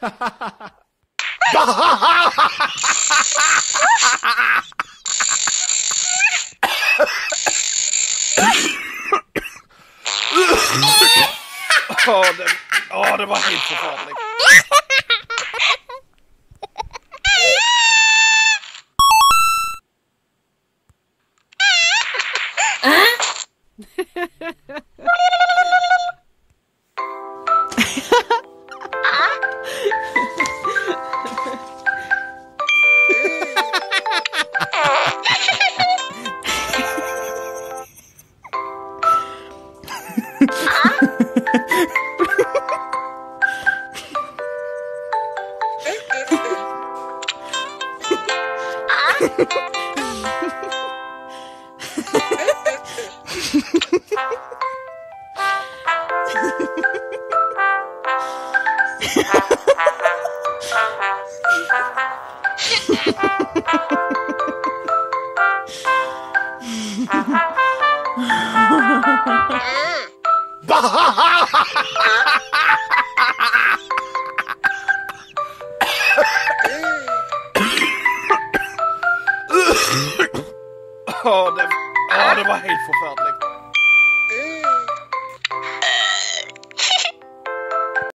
Ja, oh, den, oh, den var helt förfärlig. forfærdeligt. oh, dat, oh, dat was heel vervelend.